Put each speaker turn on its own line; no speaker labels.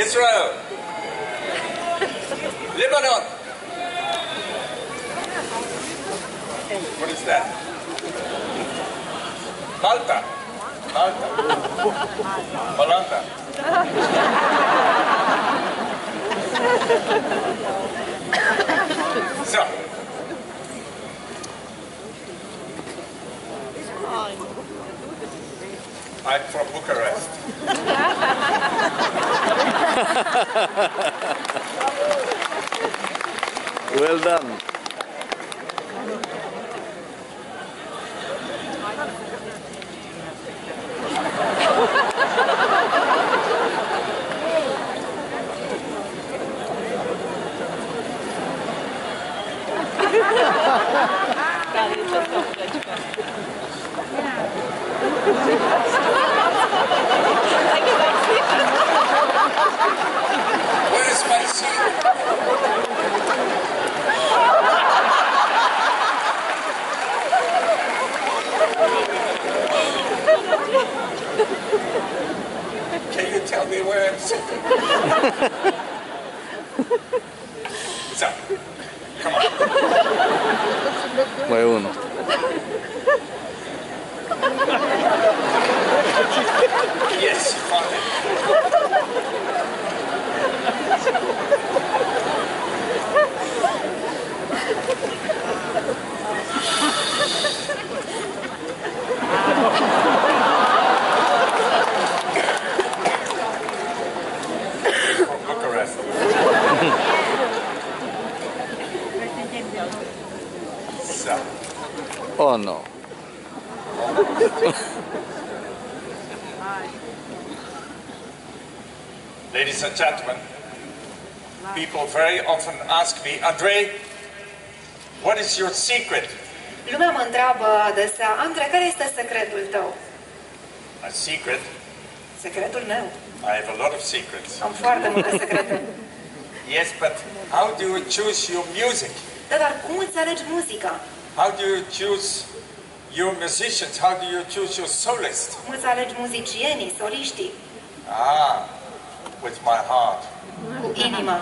Israel. Lebanon. What is that? Malta. Malta. Malta. so. I'm from Bucharest.
Well done.
Where is my seat? Can you tell me where I'm sitting? so, come on.
Mai uno.
Yes, fine. From Bucharest. So,
Oh no.
Ladies and gentlemen, people very often ask me, Andre, what is your secret?
Lumea mă întreabă adesea, Andre, care este secretul tău?
My secret?
Secretul meu.
I have a lot of secrets.
Am foarte multe secrete.
Yes, but how do you choose your music?
Da, dar cum îți alegi muzica?
How do you choose your musicians? How do you choose your solist?
Cum îți alegi muzicienii, soliștii?
Ah, with my heart.
Cu inima.